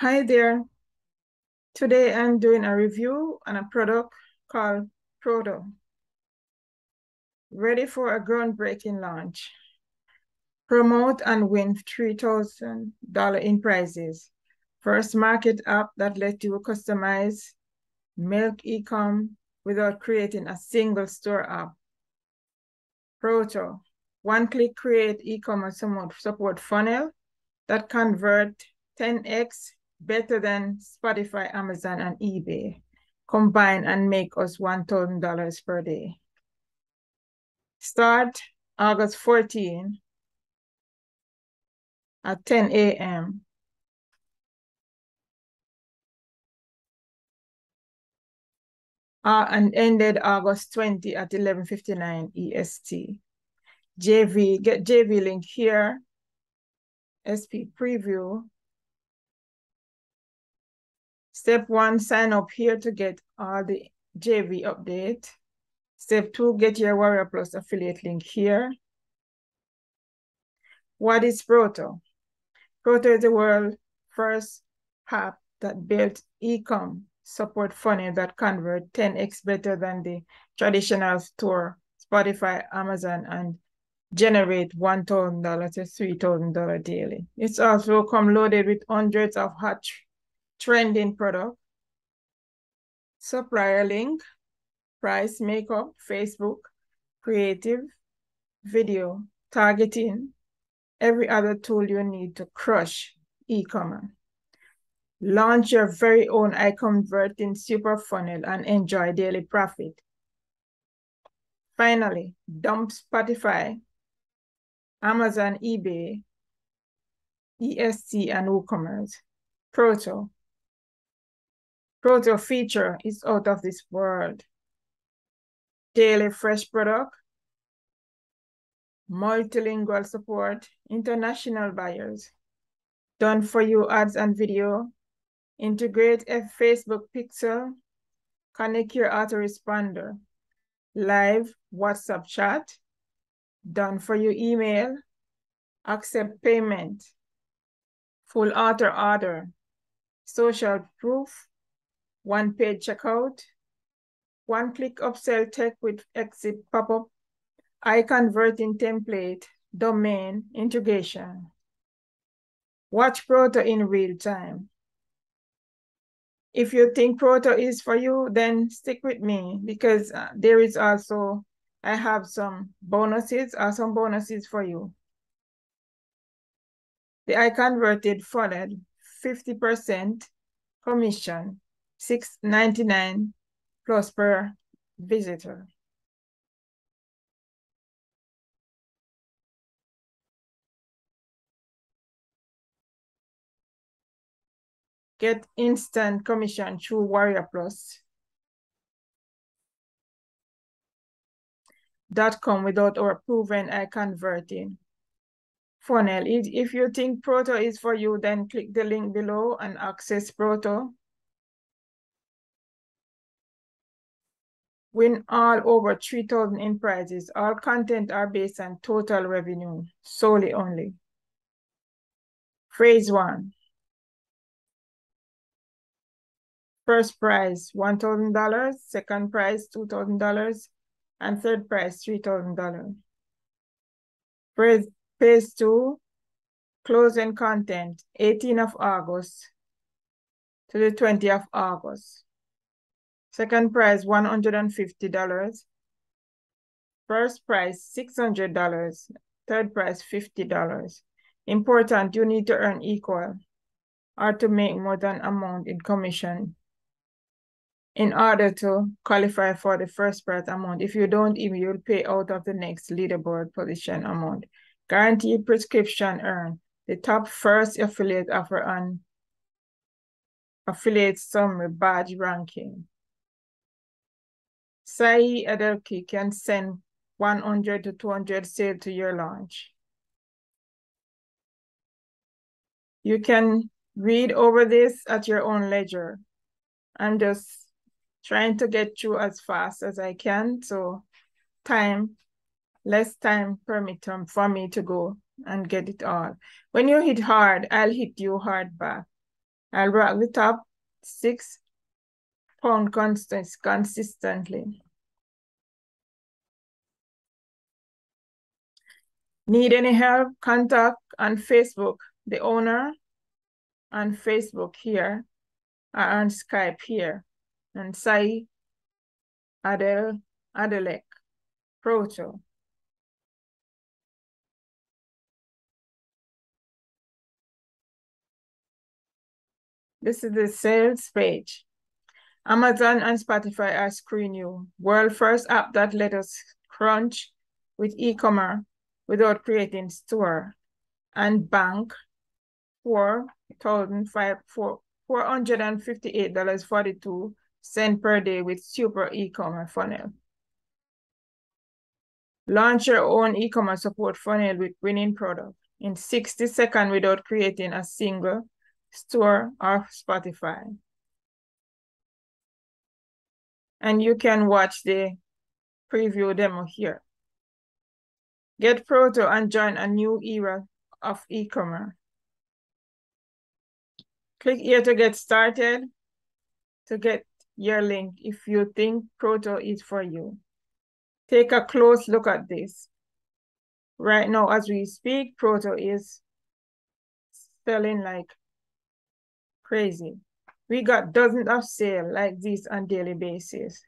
Hi there. Today I'm doing a review on a product called Proto. Ready for a groundbreaking launch. Promote and win $3,000 in prizes. First market app that lets you customize milk e-com without creating a single store app. Proto, one-click create e-commerce support funnel that convert 10x better than Shopify, Amazon, and eBay combine and make us $1,000 per day. Start August 14 at 10 a.m. Uh, and ended August 20 at 11.59 EST. JV, get JV link here. SP preview Step one, sign up here to get all the JV update. Step two, get your Warrior Plus affiliate link here. What is Proto? Proto is the world's first app that built e-com support funnel that convert 10x better than the traditional store, Shopify, Amazon, and generate $1,000 to $3,000 daily. It's also come loaded with hundreds of hot trending product, supplier link, price makeup, Facebook, creative, video, targeting, every other tool you need to crush e-commerce. Launch your very own iConverting super funnel and enjoy daily profit. Finally, dump Shopify, Amazon, eBay, Etsy, and WooCommerce. Proto, Proto feature is out of this world. Daily fresh product, multilingual support, international buyers, done for you ads and video, integrate a Facebook pixel, connect your autoresponder, live WhatsApp chat, done for you email, accept payment, full auto order, social proof, one page checkout, one click upsell tech with exit pop-up, iConverting template, domain integration. Watch Proto in real time. If you think Proto is for you, then stick with me because uh, there is also, I have some bonuses, or some bonuses for you. The iConverted funnel, 50% commission six ninety nine plus per visitor. Get instant commission through Warrior Plus. Dot com without our proven I converting funnel. If you think Proto is for you, then click the link below and access Proto. Win all over 3,000 in prizes. All content are based on total revenue, solely only. Phrase one. First prize, $1,000. Second prize, $2,000. And third prize, $3,000. Phrase, phase two, closing content, 18th of August to the 20th of August. Second prize, $150. First prize, $600. Third prize, $50. Important, you need to earn equal or to make more than amount in commission in order to qualify for the first prize amount. If you don't, you'll pay out of the next leaderboard position amount. Guaranteed prescription earn. The top first affiliate offer on affiliate summary badge ranking. Sai Adelki can send 100 to 200 sale to your launch. You can read over this at your own leisure. I'm just trying to get through as fast as I can. So time, less time permit for me to go and get it all. When you hit hard, I'll hit you hard back. I'll rock the top six constant consistently. Need any help? Contact on Facebook, the owner on Facebook here, or on Skype here, and Sai Adel Adelek Proto. This is the sales page. Amazon and Shopify are screen you. World first app that let us crunch with e-commerce without creating store and bank four thousand five four four hundred and fifty eight dollars forty two cent per day with super e-commerce funnel. Launch your own e-commerce support funnel with winning product in 60 seconds without creating a single store or Shopify. And you can watch the preview demo here. Get Proto and join a new era of e-commerce. Click here to get started, to get your link if you think Proto is for you. Take a close look at this. Right now, as we speak, Proto is selling like crazy. We got dozens of sale like this on daily basis.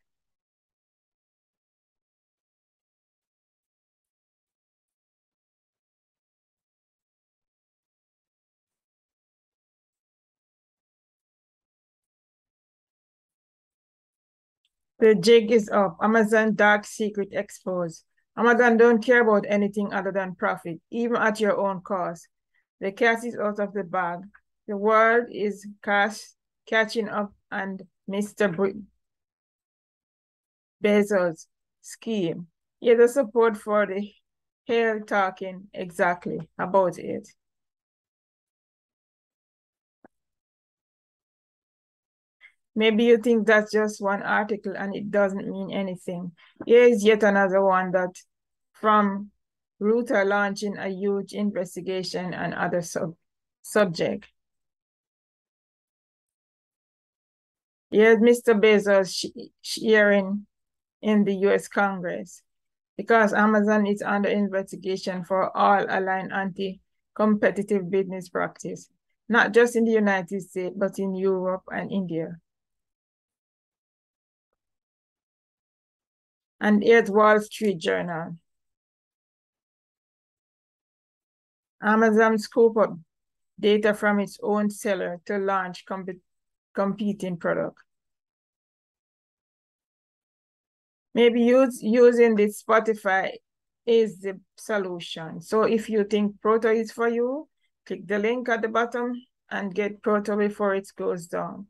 The jig is up. Amazon dark secret exposed. Amazon don't care about anything other than profit, even at your own cost. The cat is out of the bag. The world is cash, catching up and Mr. Bezos' scheme. Yeah, the support for the hair talking exactly about it. Maybe you think that's just one article and it doesn't mean anything. Here is yet another one that from Reuters launching a huge investigation on other sub subject. Here's Mr. Bezos sharing in the US Congress because Amazon is under investigation for all aligned anti-competitive business practice, not just in the United States, but in Europe and India. and here's Wall Street Journal. Amazon scoop up data from its own seller to launch comp competing product. Maybe use, using this Shopify is the solution. So if you think Proto is for you, click the link at the bottom and get Proto before it goes down.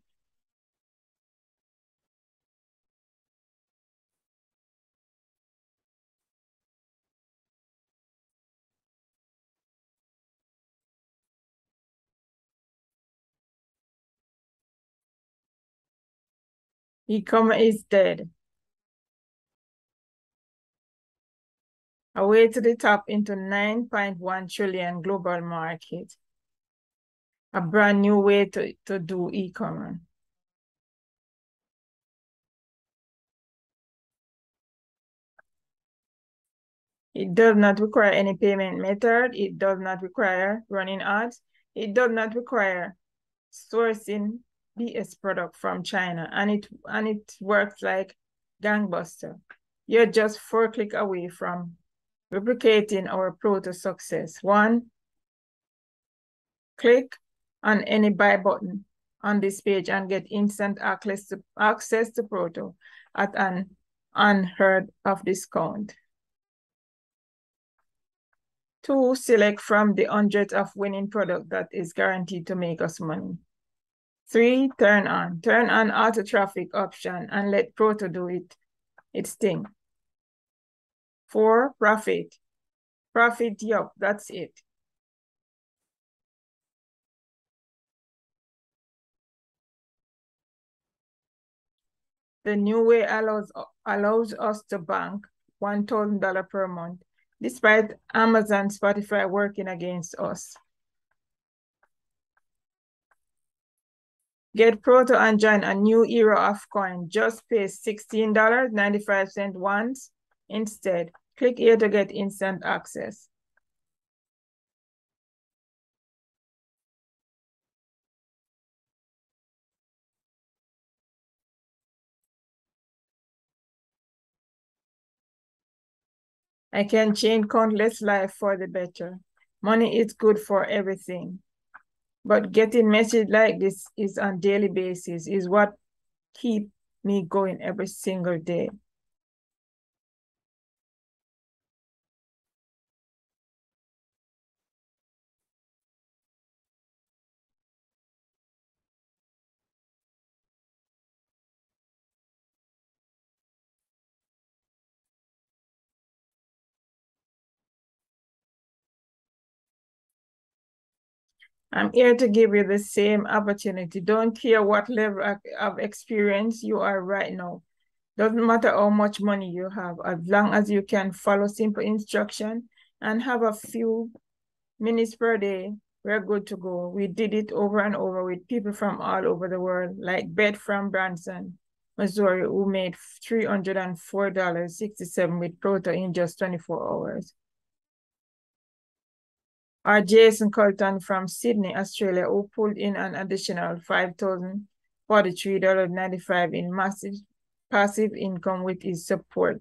E-commerce is dead. Away to the top into 9.1 trillion global market. A brand new way to, to do e-commerce. It does not require any payment method. It does not require running ads. It does not require sourcing BS product from China and it and it works like gangbuster. You're just four click away from replicating our Proto success. One, click on any buy button on this page and get instant access to, access to Proto at an unheard of discount. Two, select from the hundreds of winning product that is guaranteed to make us money. Three, turn on. Turn on auto traffic option and let Proto do it, its thing. Four, profit. Profit, yup, that's it. The new way allows, allows us to bank $1,000 per month, despite Amazon, Shopify working against us. Get Proto and join a new era of coin. Just pay $16.95 once instead. Click here to get instant access. I can change countless life for the better. Money is good for everything. But getting message like this is on daily basis is what keep me going every single day. I'm here to give you the same opportunity. Don't care what level of experience you are right now. Doesn't matter how much money you have, as long as you can follow simple instruction and have a few minutes per day, we're good to go. We did it over and over with people from all over the world, like Beth from Branson, Missouri, who made $304.67 with Proto in just 24 hours or Jason Fulton from Sydney, Australia, who pulled in an additional $5,043.95 in massive passive income with his support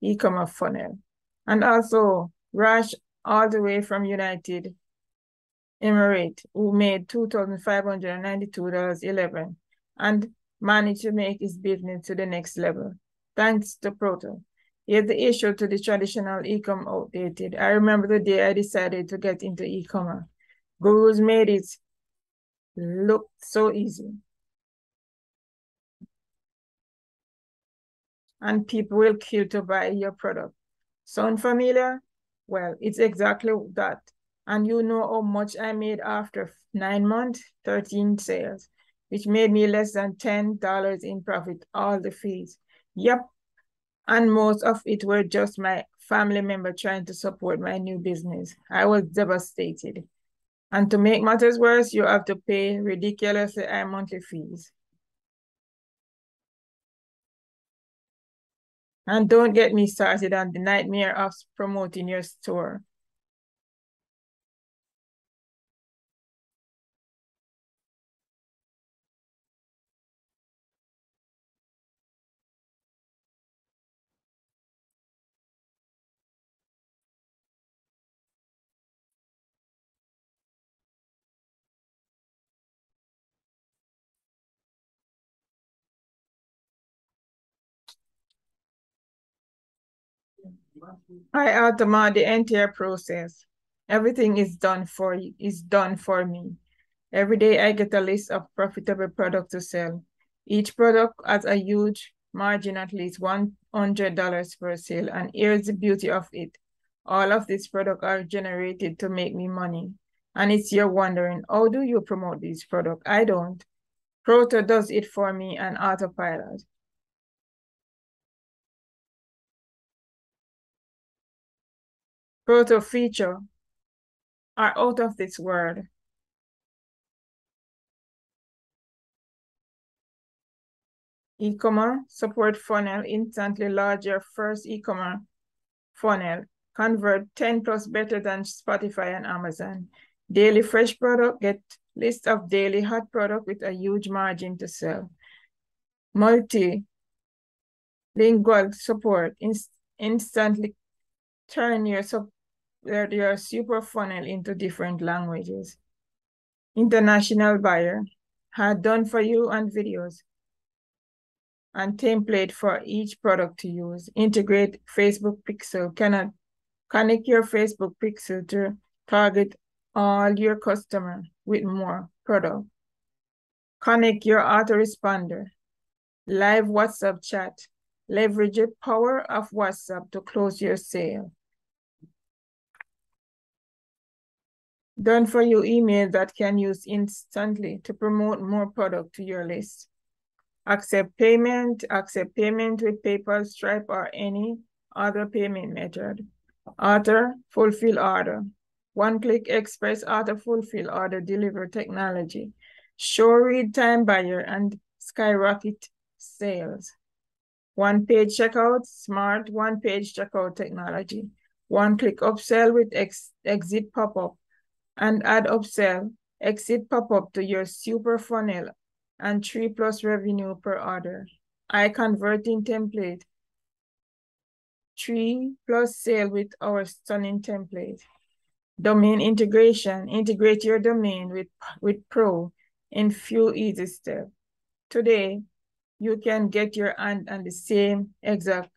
e-commerce funnel. And also Rash all the way from United Emirates, who made $2,592.11 and managed to make his business to the next level, thanks to Proto. Yet the issue to the traditional e-com outdated. I remember the day I decided to get into e-commerce. Gurus made it look so easy. And people will kill to buy your product. Sound familiar? Well, it's exactly that. And you know how much I made after nine months, 13 sales, which made me less than $10 in profit, all the fees. Yep, and most of it were just my family member trying to support my new business. I was devastated. And to make matters worse, you have to pay ridiculously high monthly fees. And don't get me started on the nightmare of promoting your store. I automate the entire process. Everything is done for you, is done for me. Every day I get a list of profitable products to sell. Each product has a huge margin, at least $100 per sale. And here's the beauty of it. All of these products are generated to make me money. And it's you're wondering, how do you promote these products? I don't. Proto does it for me and autopilot. Proto feature are out of this world. E-commerce support funnel instantly larger first e-commerce funnel convert 10 plus better than Shopify and Amazon. Daily fresh product get list of daily hot product with a huge margin to sell. Multi lingual support inst instantly turn your sub your super funnel into different languages. International buyer had done for you and videos and template for each product to use. Integrate Facebook Pixel. Cannot connect your Facebook Pixel to target all your customer with more product. Connect your autoresponder. Live WhatsApp chat. Leverage the power of WhatsApp to close your sale. Done for you email that can use instantly to promote more product to your list. Accept payment, accept payment with PayPal, Stripe, or any other payment method. Author, fulfill order. One-click express auto fulfill order deliver technology. show read time buyer and skyrocket sales. One page checkout, smart one page checkout technology. One click upsell with ex exit pop up and add upsell, exit pop up to your super funnel and three plus revenue per order. I converting template, three plus sale with our stunning template. Domain integration, integrate your domain with, with Pro in few easy steps. Today, you can get your hand on the same exact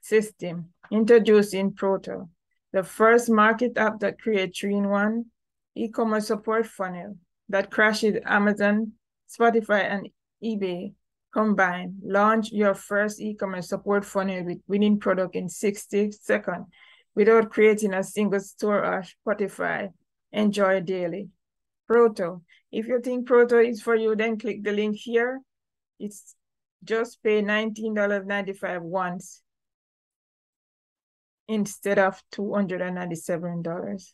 system. Introducing Proto, the first market app that creates three-in-one e-commerce support funnel that crashes Amazon, Shopify, and eBay combined. Launch your first e-commerce support funnel with winning product in 60 seconds without creating a single store or Shopify. Enjoy daily. Proto. If you think Proto is for you, then click the link here. It's just pay $19.95 once instead of $297.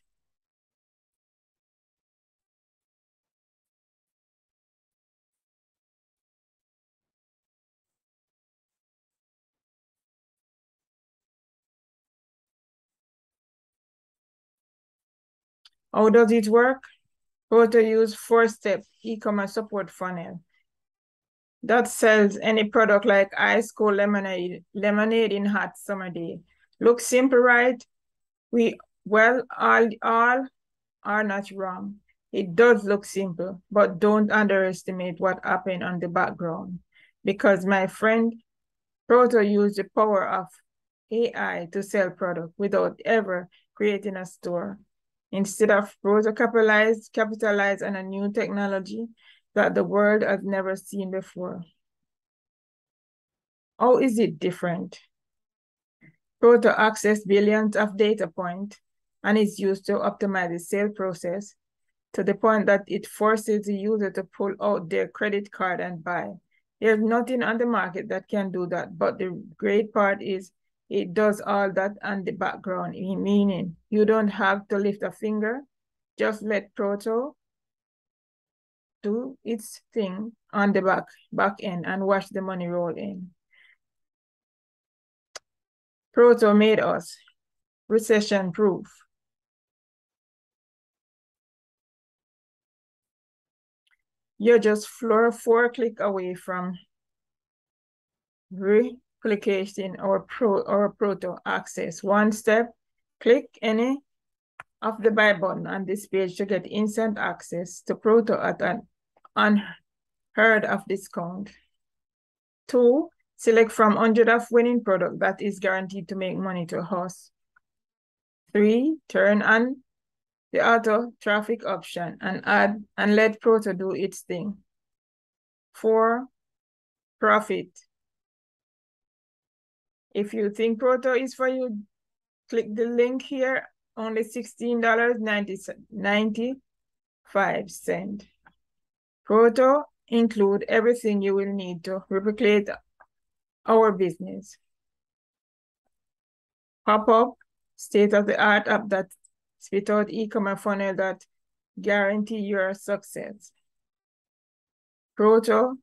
How does it work? Go to use four-step e-commerce support funnel that sells any product like ice cold lemonade, lemonade in hot summer day. Looks simple, right? We well, all all are not wrong. It does look simple, but don't underestimate what happened on the background. Because my friend Proto used the power of AI to sell product without ever creating a store. Instead of proto-capitalized, capitalize on a new technology that the world has never seen before. How is it different? Proto access billions of data points and is used to optimize the sale process to the point that it forces the user to pull out their credit card and buy. There's nothing on the market that can do that, but the great part is it does all that and the background, meaning you don't have to lift a finger, just let Proto do its thing on the back, back end and watch the money roll in. Proto made us recession proof. You're just four, four click away from replicating or pro or proto access. One step, click any of the buy button on this page to get instant access to proto at an unheard of discount. Two, Select from 100 of winning product that is guaranteed to make money to us. Three, turn on the auto traffic option and add and let Proto do its thing. Four, profit. If you think Proto is for you, click the link here, only $16.95. Proto include everything you will need to replicate our business. Pop-up, state-of-the-art app that spit out e-commerce funnel that guarantee your success. Proto,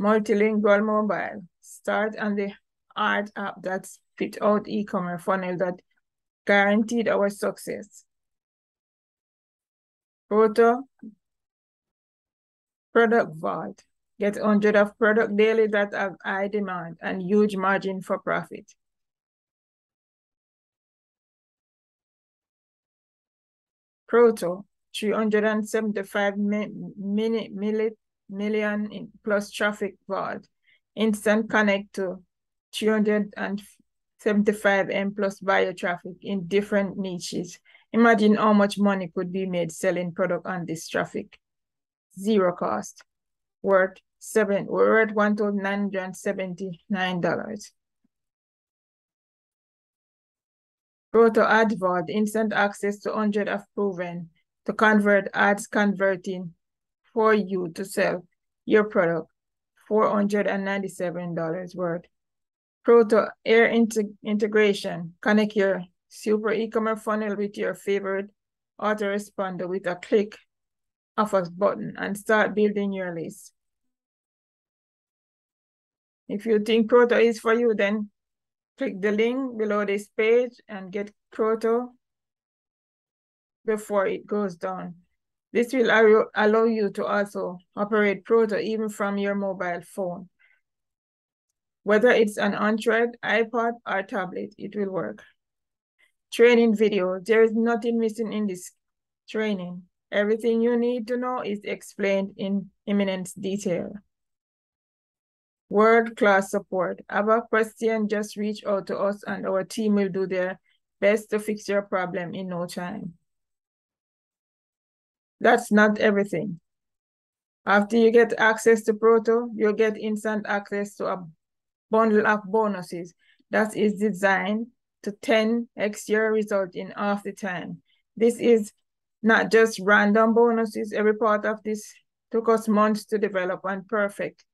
multilingual mobile, start on the art app that spit out e-commerce funnel that guaranteed our success. Proto, product vault, Get 100 of product daily that have high demand and huge margin for profit. Proto, 375 mi million plus traffic vault. Instant connect to 375 M plus buyer traffic in different niches. Imagine how much money could be made selling product on this traffic. Zero cost. Worth seven, at one thousand nine hundred seventy-nine dollars. Proto AdVod, instant access to 100 of proven to convert ads converting for you to sell your product, $497 worth. Proto Air integration, connect your super e-commerce funnel with your favorite autoresponder with a click offers button and start building your list. If you think Proto is for you, then click the link below this page and get Proto before it goes down. This will allow you to also operate Proto even from your mobile phone. Whether it's an Android, iPod, or tablet, it will work. Training video. There is nothing missing in this training. Everything you need to know is explained in imminent detail. World-class support. Have a question, just reach out to us and our team will do their best to fix your problem in no time. That's not everything. After you get access to Proto, you'll get instant access to a bundle of bonuses that is designed to 10x your result in half the time. This is not just random bonuses. Every part of this took us months to develop and perfect.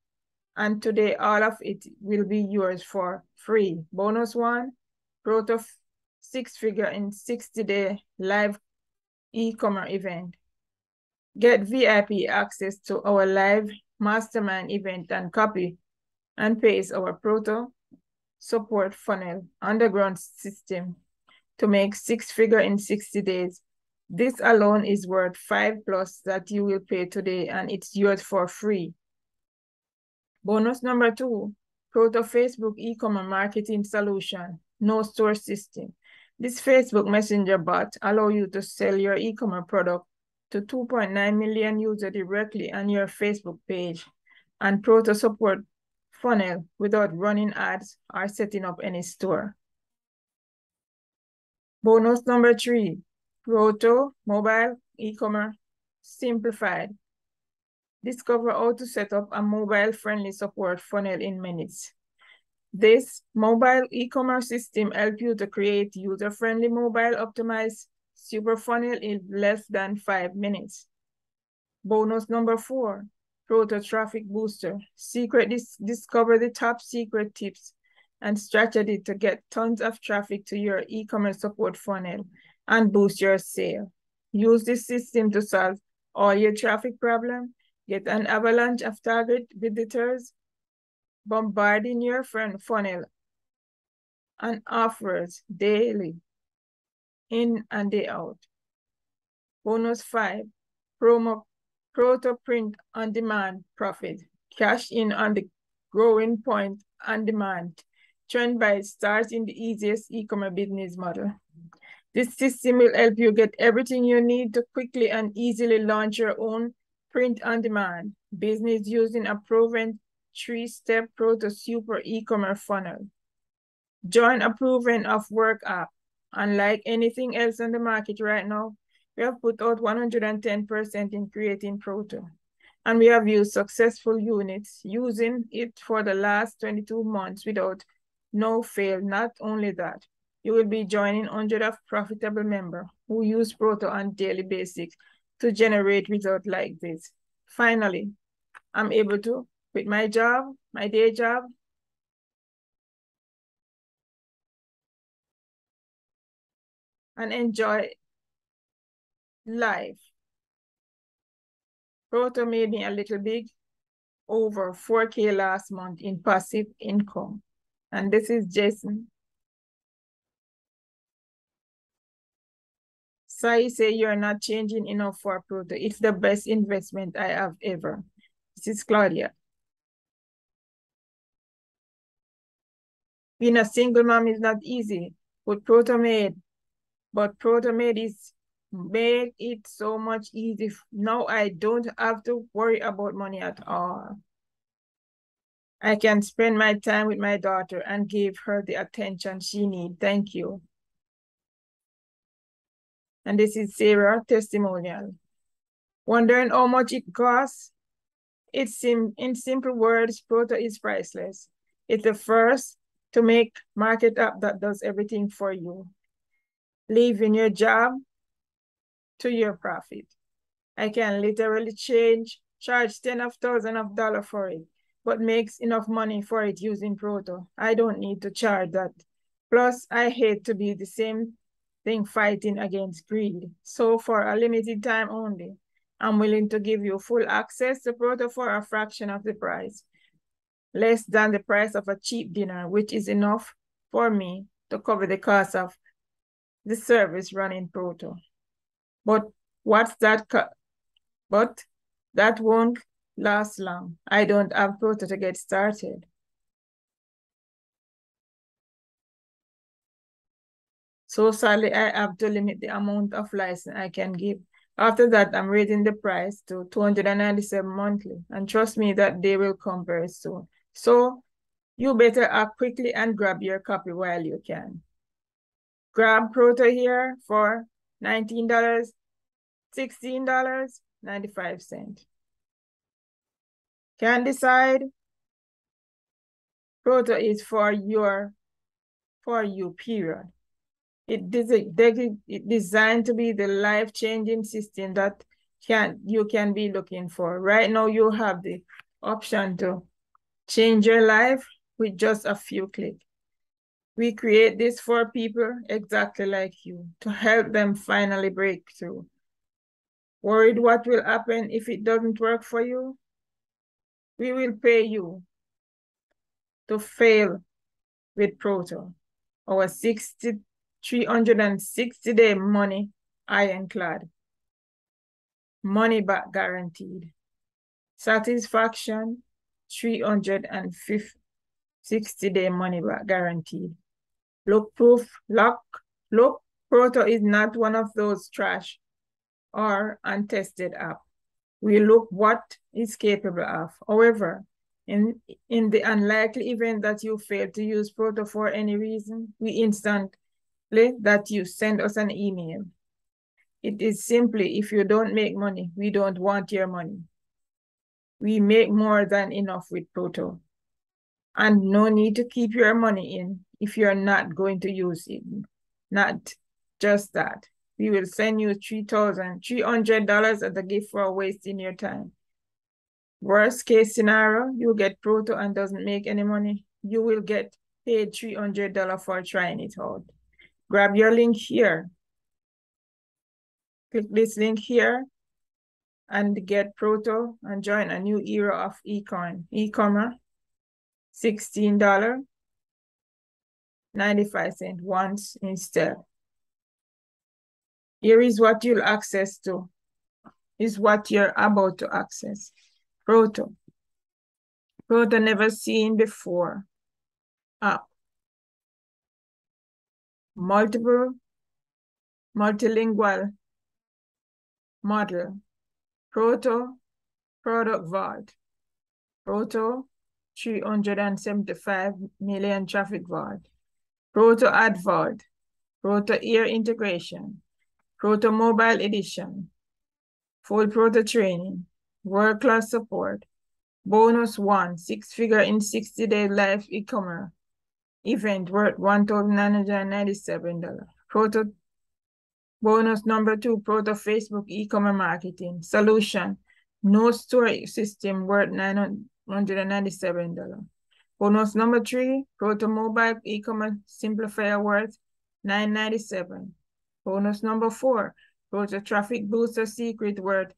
And today, all of it will be yours for free. Bonus one, Proto six figure in 60 day live e-commerce event. Get VIP access to our live mastermind event and copy and paste our Proto support funnel underground system to make six figure in 60 days. This alone is worth five plus that you will pay today and it's yours for free. Bonus number two, Proto Facebook e-commerce marketing solution, no store system. This Facebook Messenger bot allow you to sell your e-commerce product to 2.9 million users directly on your Facebook page and Proto support funnel without running ads or setting up any store. Bonus number three, Proto mobile e-commerce simplified. Discover how to set up a mobile-friendly support funnel in minutes. This mobile e-commerce system helps you to create user-friendly mobile optimized super funnel in less than five minutes. Bonus number four, Proto Traffic Booster. Secret dis discover the top secret tips and strategy to get tons of traffic to your e-commerce support funnel and boost your sale. Use this system to solve all your traffic problem, get an avalanche of target visitors, bombarding your friend funnel and offers daily in and day out. Bonus five, promo proto print on demand profit, cash in on the growing point on demand. Trend by starts in the easiest e-commerce business model. This system will help you get everything you need to quickly and easily launch your own print on demand business using a proven three-step proto super e-commerce funnel. Join a proven of work app Unlike anything else on the market right now, we have put out 110% in creating Proto. And we have used successful units using it for the last 22 months without no fail. Not only that, you will be joining hundreds of profitable members who use Proto on daily basis to generate results like this. Finally, I'm able to quit my job, my day job, and enjoy life. Proto made me a little big, over 4K last month in passive income. And this is Jason. Sai say you're not changing enough for Proto. It's the best investment I have ever. This is Claudia. Being a single mom is not easy. What Proto made but ProtoMate is made it so much easy. Now I don't have to worry about money at all. I can spend my time with my daughter and give her the attention she needs. Thank you. And this is Sarah testimonial. Wondering how much it costs? It's sim in simple words, Proto is priceless. It's the first to make market app that does everything for you leaving your job to your profit. I can literally change, charge ten of thousand of dollar for it, but makes enough money for it using Proto. I don't need to charge that. Plus, I hate to be the same thing fighting against greed. So for a limited time only, I'm willing to give you full access to Proto for a fraction of the price, less than the price of a cheap dinner, which is enough for me to cover the cost of the service running Proto. But what's that? But that won't last long. I don't have Proto to get started. So sadly, I have to limit the amount of license I can give. After that, I'm raising the price to 297 monthly. And trust me that they will come very soon. So you better act quickly and grab your copy while you can. Grab Proto here for $19, $16, 95 cents. Can decide? Proto is for your, for you, period. It is it designed to be the life-changing system that can you can be looking for. Right now, you have the option to change your life with just a few clicks. We create this for people exactly like you to help them finally break through. Worried what will happen if it doesn't work for you? We will pay you to fail with Proto. Our 60 360 day money ironclad. Money back guaranteed. Satisfaction 360 day money back guaranteed. Look proof, lock, look, Proto is not one of those trash or untested app. We look what is capable of. However, in, in the unlikely event that you fail to use Proto for any reason, we instantly that you send us an email. It is simply, if you don't make money, we don't want your money. We make more than enough with Proto. And no need to keep your money in if you're not going to use it. Not just that. We will send you $3,300 as a gift for wasting your time. Worst case scenario, you get Proto and doesn't make any money. You will get paid $300 for trying it out. Grab your link here. Click this link here and get Proto and join a new era of ecoin, e-commerce, $16, 95 cents once instead. Here is what you'll access to, is what you're about to access. Proto. Proto never seen before. App multiple, multilingual. Model, proto. Product vault, proto. 375 million traffic vault, proto ad vault, proto ear integration, proto mobile edition, full proto training, world class support, bonus one, six figure in 60 day live e-commerce, event worth $1,997. Proto bonus number two, Proto Facebook e-commerce marketing solution. No store system worth $997. Bonus number three, Proto mobile e-commerce simplifier worth $997. Bonus number four, Proto traffic booster secret worth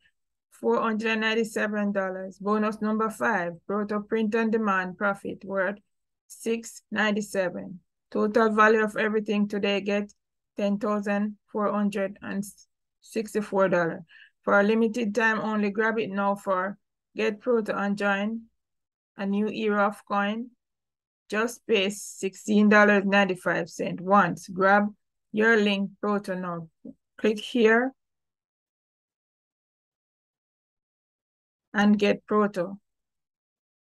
$497. Bonus number five, Proto print on demand profit worth 697. Total value of everything today get $10,464. For a limited time only, grab it now for Get Proto and join a new era of coin. Just pay $16.95 once. Grab your link Proto now. Click here and get Proto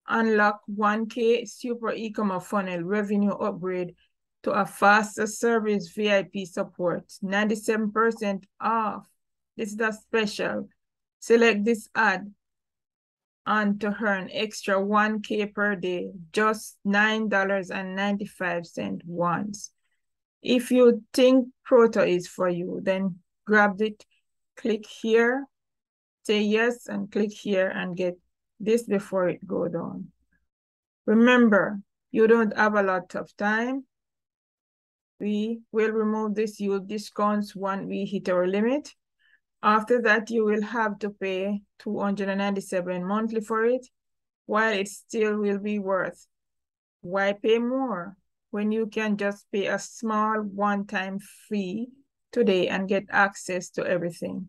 unlock 1K super e-commerce funnel revenue upgrade to a faster service VIP support, 97% off. This is a special. Select this ad and to earn extra 1K per day, just $9.95 once. If you think Proto is for you, then grab it, click here, say yes, and click here and get this before it go down. Remember, you don't have a lot of time. We will remove this yield discounts when we hit our limit. After that, you will have to pay 297 monthly for it, while it still will be worth. Why pay more when you can just pay a small one-time fee today and get access to everything?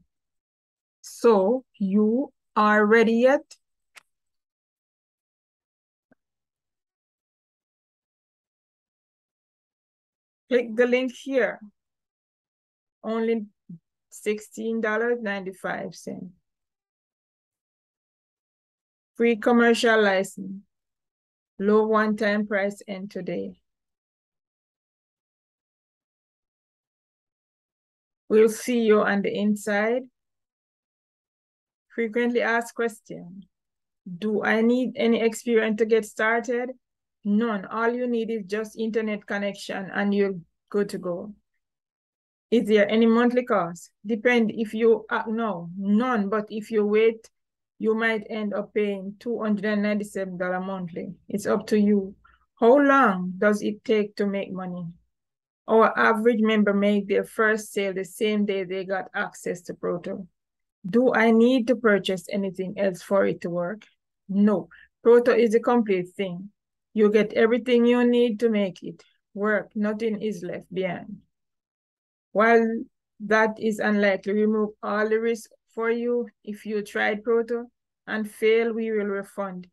So you are ready yet? Click the link here. Only $16.95. Free commercial license. Low one-time price end today. We'll see you on the inside. Frequently asked question. Do I need any experience to get started? None. All you need is just internet connection and you're good to go. Is there any monthly cost? Depend if you, uh, no, none. But if you wait, you might end up paying $297 monthly. It's up to you. How long does it take to make money? Our average member make their first sale the same day they got access to Proto. Do I need to purchase anything else for it to work? No. Proto is a complete thing. You get everything you need to make it work. Nothing is left behind. While that is unlikely, remove all the risk for you. If you tried Proto and fail, we will refund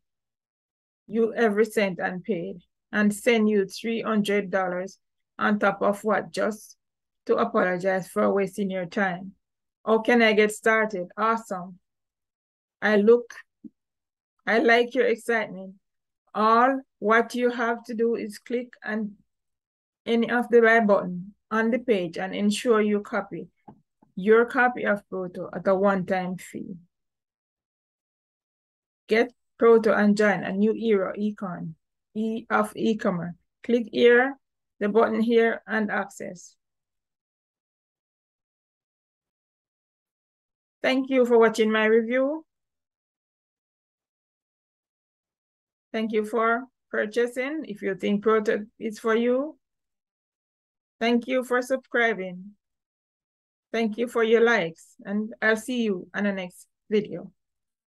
you every cent unpaid and send you $300 on top of what just to apologize for wasting your time. How can I get started? Awesome. I look, I like your excitement. All what you have to do is click on any of the right button on the page and ensure you copy your copy of Proto at a one-time fee. Get Proto and join a new era econ e of e-commerce. Click here, the button here, and access. Thank you for watching my review. Thank you for purchasing. If you think Proto is for you, thank you for subscribing. Thank you for your likes, and I'll see you on the next video.